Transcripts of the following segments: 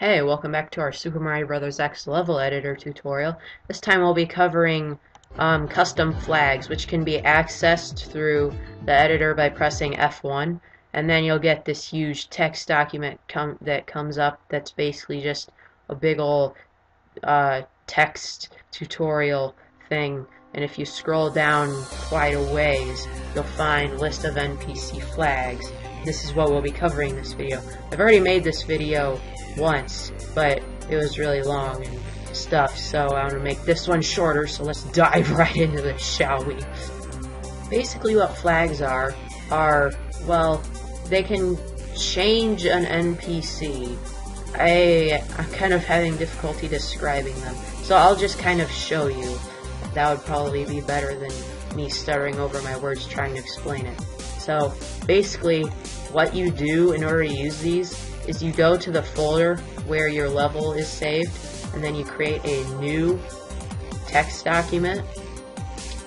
Hey, welcome back to our Super Mario Bros. X level editor tutorial. This time we'll be covering um, custom flags, which can be accessed through the editor by pressing F1, and then you'll get this huge text document com that comes up that's basically just a big ol' uh, text tutorial thing, and if you scroll down quite a ways, you'll find list of NPC flags. This is what we'll be covering in this video. I've already made this video once, but it was really long and stuff, so I want to make this one shorter, so let's dive right into this, shall we? Basically what flags are, are, well, they can change an NPC. I, I'm kind of having difficulty describing them, so I'll just kind of show you. That would probably be better than me stuttering over my words trying to explain it. So, basically, what you do in order to use these is you go to the folder where your level is saved, and then you create a new text document,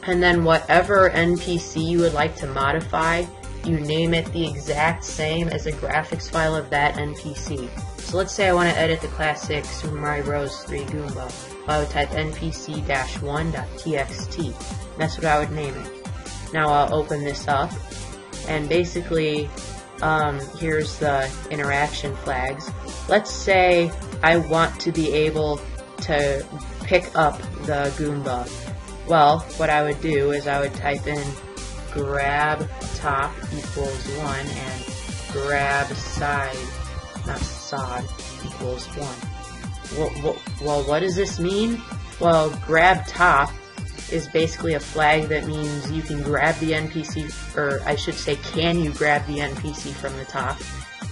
and then whatever NPC you would like to modify, you name it the exact same as the graphics file of that NPC. So let's say I want to edit the classic Super Mario Bros. 3 Goomba. I would type npc-1.txt. That's what I would name it. Now I'll open this up, and basically um, here's the interaction flags. Let's say I want to be able to pick up the Goomba. Well, what I would do is I would type in grab top equals 1 and grab side, not sod, equals 1. Well, well, well, what does this mean? Well, grab top is basically a flag that means you can grab the NPC, or I should say, can you grab the NPC from the top?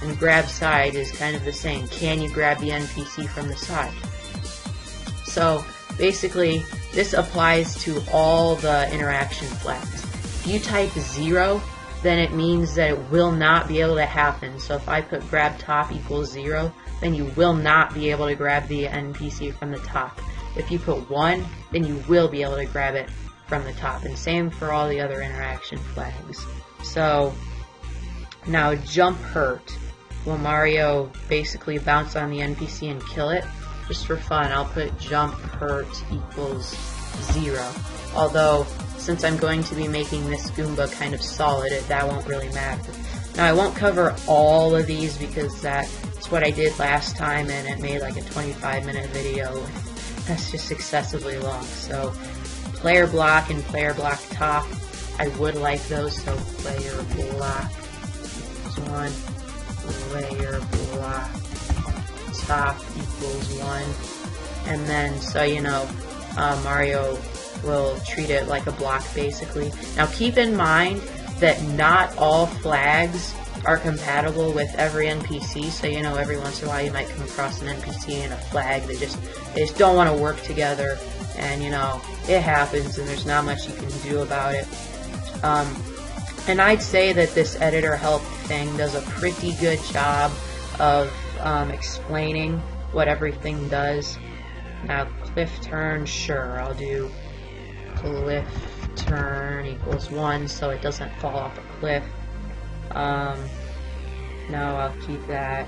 And grab side is kind of the same. Can you grab the NPC from the side? So basically, this applies to all the interaction flags. If you type zero, then it means that it will not be able to happen. So if I put grab top equals zero, then you will not be able to grab the NPC from the top. If you put 1, then you will be able to grab it from the top. And same for all the other interaction flags. So, now jump hurt. Will Mario basically bounce on the NPC and kill it? Just for fun, I'll put jump hurt equals 0. Although, since I'm going to be making this Goomba kind of solid, that won't really matter. Now, I won't cover all of these because that's what I did last time and it made like a 25 minute video that's just excessively long. So player block and player block top, I would like those. So player block equals one, player block top equals one, and then so you know uh, Mario will treat it like a block basically. Now keep in mind that not all flags are compatible with every NPC, so you know every once in a while you might come across an NPC and a flag they just they just don't want to work together, and you know it happens, and there's not much you can do about it. Um, and I'd say that this editor help thing does a pretty good job of um, explaining what everything does. Now cliff turn, sure, I'll do cliff turn equals 1 so it doesn't fall off a cliff. Um, no, I'll keep that.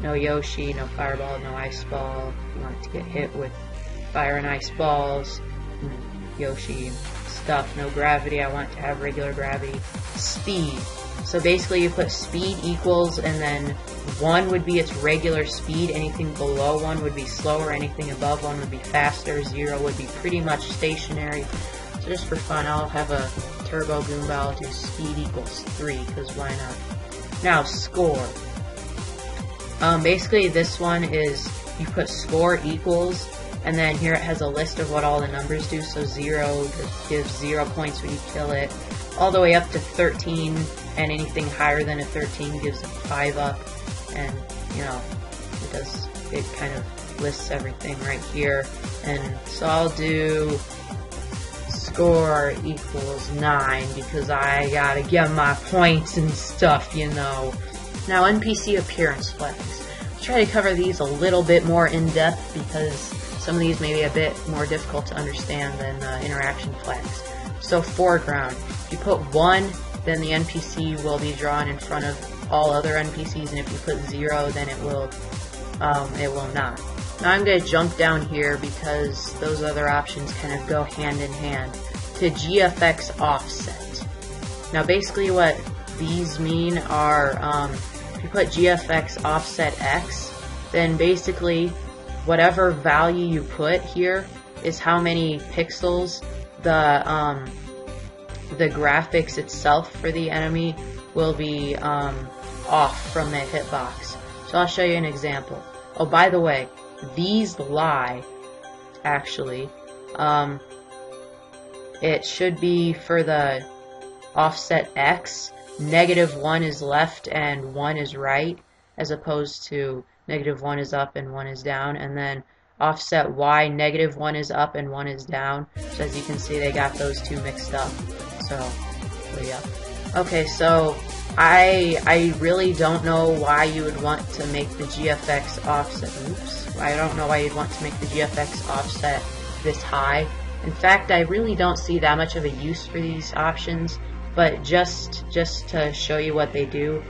No Yoshi, no Fireball, no Ice Ball. You want to get hit with fire and ice balls, Yoshi stuff. No gravity, I want to have regular gravity. Speed. So basically you put speed equals and then 1 would be its regular speed, anything below 1 would be slower, anything above 1 would be faster, 0 would be pretty much stationary. So just for fun, I'll have a Turbo Goomba, do speed equals 3, because why not? Now, score. Um, basically, this one is you put score equals, and then here it has a list of what all the numbers do. So 0 gives 0 points when you kill it, all the way up to 13, and anything higher than a 13 gives a 5 up, and, you know, it does, it kind of lists everything right here. And so I'll do score equals 9 because I gotta get my points and stuff, you know. Now, NPC appearance flags. I'll try to cover these a little bit more in depth because some of these may be a bit more difficult to understand than uh, interaction flags. So, foreground. If you put 1, then the NPC will be drawn in front of all other NPCs, and if you put 0, then it will um, it will not. Now I'm going to jump down here because those other options kind of go hand in hand to GFX offset. Now basically what these mean are um, if you put GFX offset X, then basically whatever value you put here is how many pixels the um, the graphics itself for the enemy will be um, off from the hitbox. So I'll show you an example. Oh, by the way, these lie, actually. Um, it should be for the offset X, negative 1 is left and 1 is right, as opposed to negative 1 is up and 1 is down, and then offset Y, negative 1 is up and 1 is down. So as you can see, they got those two mixed up. So, yeah. Okay, so I I really don't know why you would want to make the GFX offset. Oops. I don't know why you'd want to make the GFX offset this high. In fact, I really don't see that much of a use for these options, but just just to show you what they do,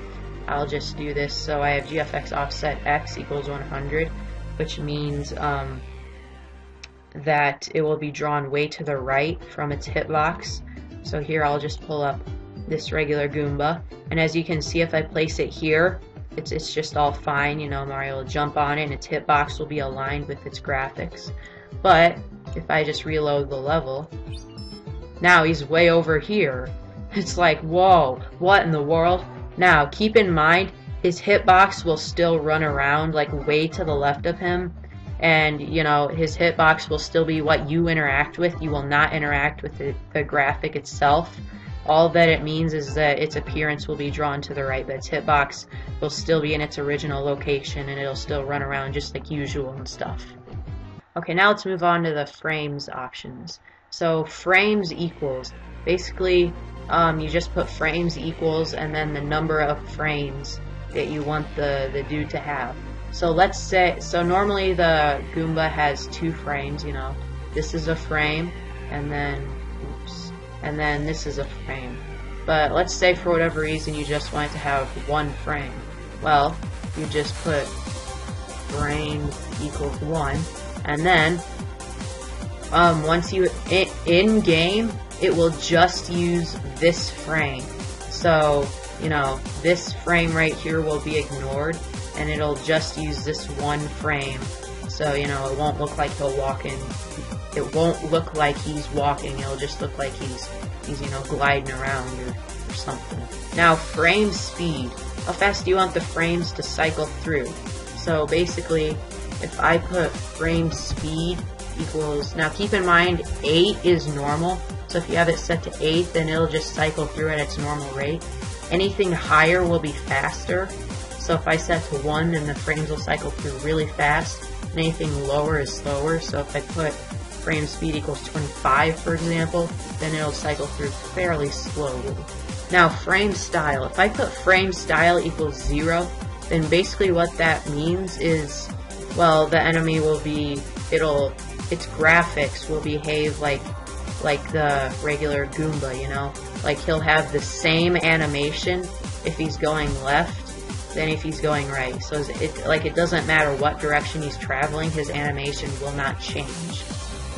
I'll just do this. So I have GFX offset X equals 100, which means um, that it will be drawn way to the right from its hitbox. So here I'll just pull up this regular Goomba, and as you can see if I place it here, it's, it's just all fine, you know, Mario will jump on it and its hitbox will be aligned with its graphics. But, if I just reload the level, now he's way over here. It's like, whoa, what in the world? Now, keep in mind, his hitbox will still run around like way to the left of him. And you know his hitbox will still be what you interact with. You will not interact with the, the, graphic itself. All that it means is that its appearance will be drawn to the right but its hitbox will still be in its original location and it'll still run around just like usual and stuff okay now let's move on to the frames options so frames equals basically um, you just put frames equals and then the number of frames that you want the, the dude to have. So let's say, so normally the Goomba has two frames, you know. This is a frame, and then, oops, and then this is a frame. But let's say for whatever reason you just want to have one frame. Well, you just put frames equals one, and then um, once you in, game, it will just use this frame. So you know, this frame right here will be ignored and it'll just use this one frame. So, you know, it won't look like he'll walk in. It won't look like he's walking. It'll just look like he's, he's you know, gliding around or, or something. Now, frame speed. How fast do you want the frames to cycle through? So basically, if I put frame speed equals, now keep in mind, 8 is normal. So if you have it set to 8, then it'll just cycle through at its normal rate. Anything higher will be faster. So if I set to 1, then the frames will cycle through really fast. And anything lower is slower. So if I put frame speed equals 25, for example, then it'll cycle through fairly slowly. Now, frame style. If I put frame style equals 0, then basically what that means is, well, the enemy will be, it'll, its graphics will behave like like the regular Goomba, you know? Like he'll have the same animation if he's going left than if he's going right. So it like it doesn't matter what direction he's traveling, his animation will not change.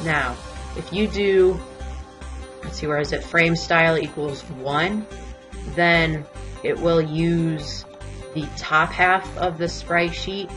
Now, if you do let's see where is it frame style equals 1, then it will use the top half of the sprite sheet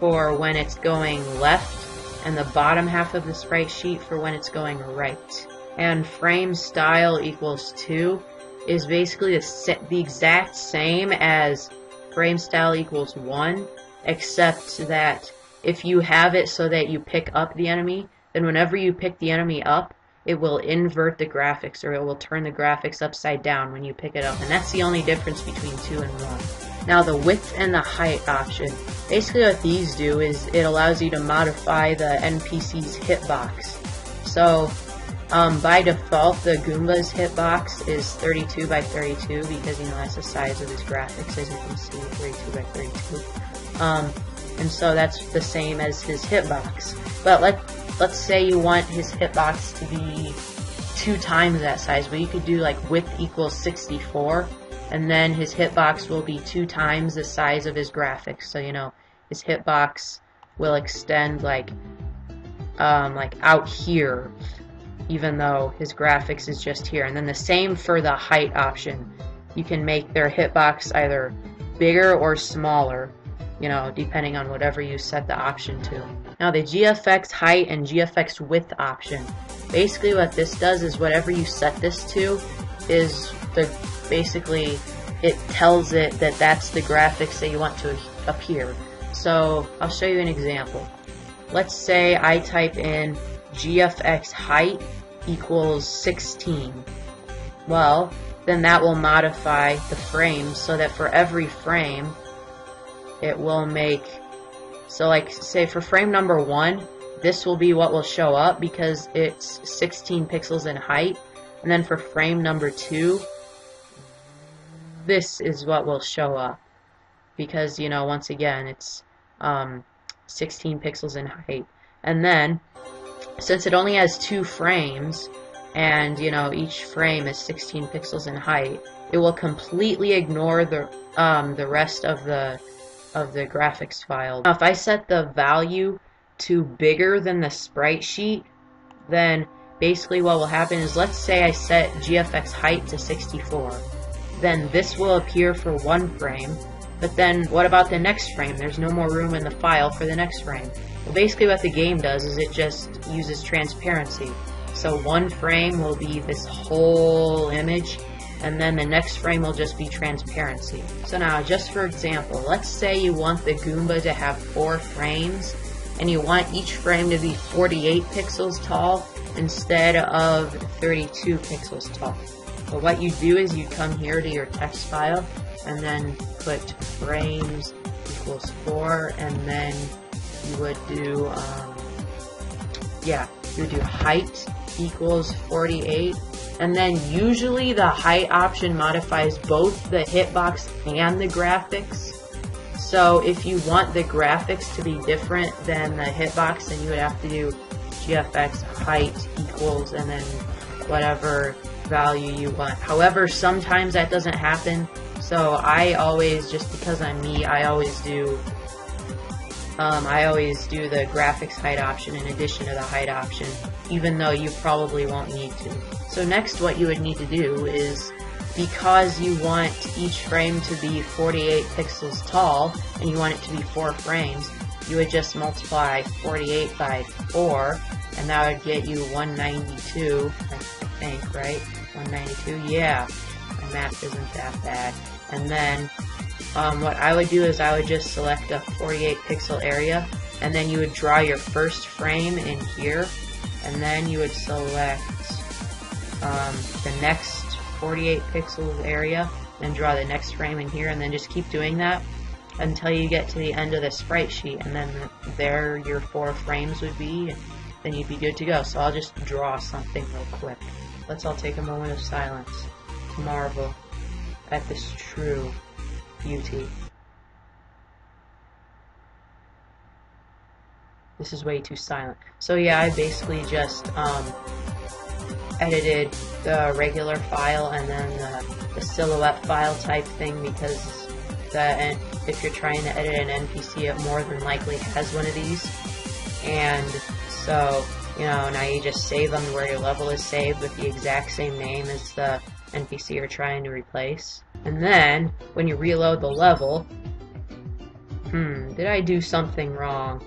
for when it's going left and the bottom half of the sprite sheet for when it's going right and frame style equals 2 is basically the, the exact same as frame style equals 1, except that if you have it so that you pick up the enemy, then whenever you pick the enemy up, it will invert the graphics or it will turn the graphics upside down when you pick it up. And that's the only difference between 2 and 1. Now the width and the height option. Basically what these do is it allows you to modify the NPC's hitbox. So um, by default, the Goomba's hitbox is 32 by 32 because, you know, that's the size of his graphics, as you can see, 32 by 32. Um, and so that's the same as his hitbox. But let, let's say you want his hitbox to be two times that size. Well, you could do like width equals 64, and then his hitbox will be two times the size of his graphics. So, you know, his hitbox will extend like um, like out here even though his graphics is just here. And then the same for the height option. You can make their hitbox either bigger or smaller you know depending on whatever you set the option to. Now the GFX height and GFX width option. Basically what this does is whatever you set this to is the basically it tells it that that's the graphics that you want to appear so I'll show you an example. Let's say I type in GFX height equals 16. Well, then that will modify the frames so that for every frame, it will make, so like say for frame number one, this will be what will show up because it's 16 pixels in height. And then for frame number two, this is what will show up. Because, you know, once again, it's um, 16 pixels in height. And then, since it only has two frames, and you know each frame is 16 pixels in height, it will completely ignore the um, the rest of the of the graphics file. Now, if I set the value to bigger than the sprite sheet, then basically what will happen is let's say I set GFX height to 64. Then this will appear for one frame, but then, what about the next frame? There's no more room in the file for the next frame. Well, basically what the game does is it just uses transparency. So one frame will be this whole image, and then the next frame will just be transparency. So now, just for example, let's say you want the Goomba to have four frames, and you want each frame to be 48 pixels tall instead of 32 pixels tall. But what you do is you come here to your text file, and then put frames equals 4, and then you would do, um, yeah, you would do height equals 48, and then usually the height option modifies both the hitbox and the graphics. So if you want the graphics to be different than the hitbox, then you would have to do GFX height equals and then whatever value you want. However, sometimes that doesn't happen so I always, just because I'm me, I always do, um, I always do the graphics height option in addition to the height option, even though you probably won't need to. So next what you would need to do is, because you want each frame to be 48 pixels tall, and you want it to be 4 frames, you would just multiply 48 by 4, and that would get you 192, I think, right? 192, yeah. My math isn't that bad. And then um, what I would do is I would just select a 48 pixel area and then you would draw your first frame in here and then you would select um, the next 48 pixels area and draw the next frame in here and then just keep doing that until you get to the end of the sprite sheet and then there your four frames would be then you'd be good to go. So I'll just draw something real quick. Let's all take a moment of silence to marvel at this true beauty. This is way too silent. So yeah, I basically just um, edited the regular file and then the, the silhouette file type thing because the, if you're trying to edit an NPC, it more than likely has one of these. And so, you know, now you just save them where your level is saved with the exact same name as the NPC you're trying to replace. And then, when you reload the level, hmm, did I do something wrong?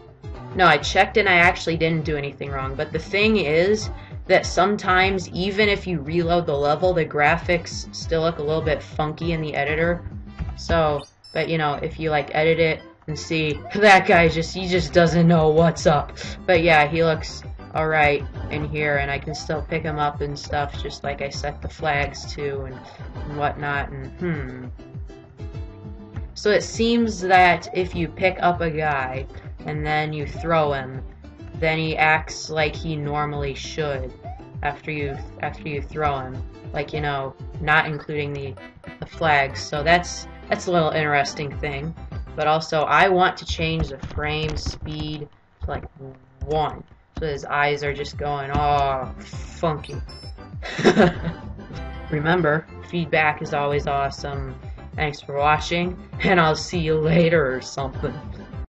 No, I checked and I actually didn't do anything wrong. But the thing is that sometimes, even if you reload the level, the graphics still look a little bit funky in the editor. So, but you know, if you like edit it and see, that guy just, he just doesn't know what's up. But yeah, he looks alright in here and I can still pick him up and stuff just like I set the flags to and, and whatnot and hmm. So it seems that if you pick up a guy and then you throw him, then he acts like he normally should after you after you throw him. Like, you know, not including the, the flags. So that's that's a little interesting thing. But also I want to change the frame speed to like one. So his eyes are just going, oh, funky. Remember, feedback is always awesome. Thanks for watching, and I'll see you later or something.